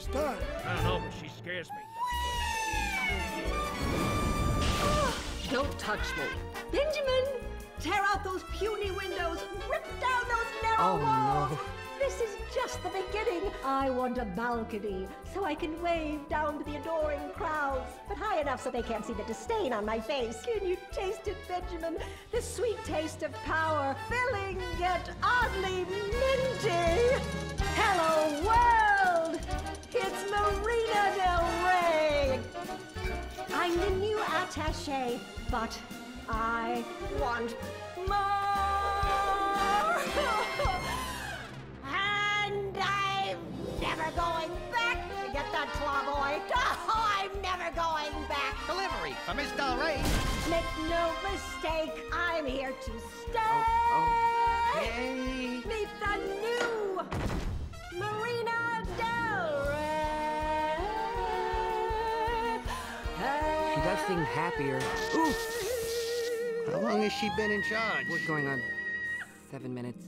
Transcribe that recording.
star. I don't know, but she scares me. Don't touch me. Benjamin! Tear out those puny windows! Rip down those narrow Oh, walls! no. This is just the beginning. I want a balcony so I can wave down to the adoring crowds, but high enough so they can't see the disdain on my face. Can you taste it, Benjamin? The sweet taste of power, filling yet oddly I'm the new attaché, but I want more. and I'm never going back to get that claw boy. Oh, I'm never going back. Delivery for Miss Del Rey. Make no mistake, I'm here to oh, oh. stay. Okay. Meet the new Seem happier. Ooh, How long has she been in charge? we're going on seven minutes.